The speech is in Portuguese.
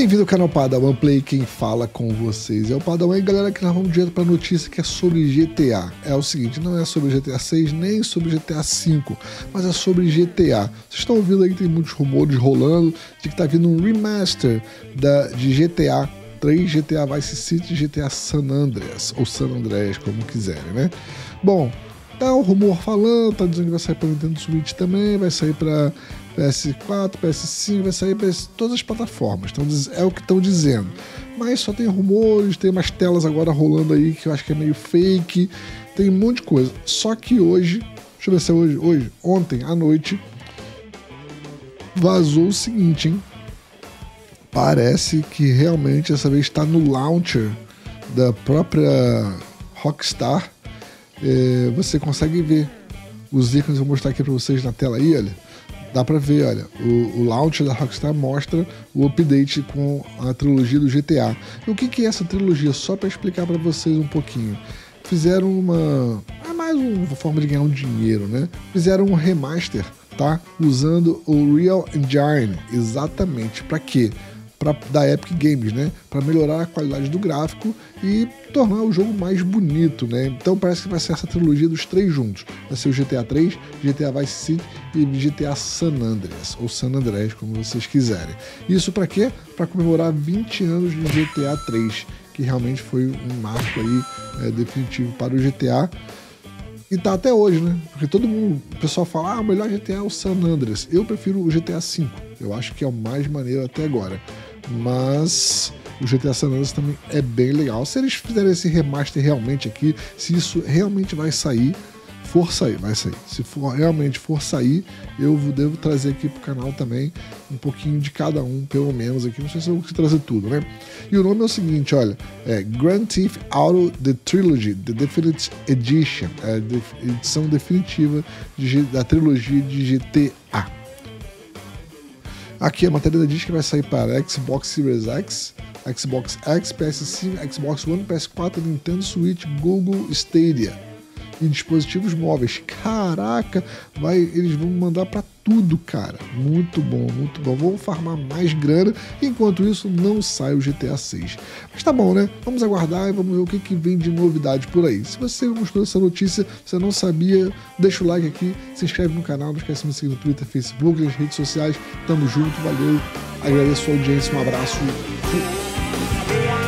Bem-vindo ao canal Padawan Play, quem fala com vocês é o Padawan e galera que nós vamos direto para a notícia que é sobre GTA. É o seguinte, não é sobre GTA 6 nem sobre GTA 5, mas é sobre GTA. Vocês estão ouvindo aí que tem muitos rumores rolando de que tá vindo um remaster da, de GTA 3, GTA Vice City e GTA San Andreas, ou San Andreas, como quiserem, né? Bom, tá o rumor falando, tá dizendo que vai sair para Nintendo Switch também, vai sair para PS4, PS5, vai sair para todas as plataformas. Então, é o que estão dizendo. Mas só tem rumores, tem umas telas agora rolando aí que eu acho que é meio fake, tem um monte de coisa. Só que hoje, deixa eu ver se é hoje, hoje, ontem à noite, vazou o seguinte, hein? Parece que realmente essa vez está no launcher da própria Rockstar é, você consegue ver os ícones, vou mostrar aqui para vocês na tela aí, olha. Dá para ver, olha, o, o launcher da Rockstar mostra o update com a trilogia do GTA. E o que, que é essa trilogia? Só para explicar para vocês um pouquinho. Fizeram uma. É mais uma forma de ganhar um dinheiro, né? Fizeram um remaster, tá? Usando o Real Engine. Exatamente. Para quê? Pra, da Epic Games, né? Para melhorar a qualidade do gráfico e tornar o jogo mais bonito, né? Então parece que vai ser essa trilogia dos três juntos. Vai ser o GTA 3, GTA Vice City e GTA San Andreas, ou San Andreas, como vocês quiserem. Isso para quê? Para comemorar 20 anos de GTA 3, que realmente foi um marco aí é, definitivo para o GTA. E tá até hoje, né? Porque todo mundo, o pessoal fala, ah, o melhor GTA é o San Andreas. Eu prefiro o GTA V. Eu acho que é o mais maneiro até agora. Mas o GTA San Andreas também é bem legal. Se eles fizerem esse remaster realmente aqui, se isso realmente vai sair, for sair, vai sair. Se for realmente for sair, eu devo trazer aqui pro canal também um pouquinho de cada um, pelo menos aqui. Não sei se eu vou trazer tudo, né? E o nome é o seguinte, olha, é Grand Theft Auto The Trilogy, The Definitive Edition, é a edição definitiva de, da trilogia de GTA. Aqui a matéria diz que vai sair para Xbox Series X, Xbox X, PS5, Xbox One, PS4, Nintendo Switch, Google Stadia e dispositivos móveis. Caraca, vai, eles vão mandar para tudo, cara. Muito bom, muito bom. Vamos farmar mais grana. Enquanto isso, não sai o GTA 6. Mas tá bom, né? Vamos aguardar e vamos ver o que, que vem de novidade por aí. Se você gostou dessa notícia, você não sabia, deixa o like aqui, se inscreve no canal, não esquece de me seguir no Twitter, Facebook, nas redes sociais. Tamo junto, valeu. Agradeço a audiência, um abraço. Fui.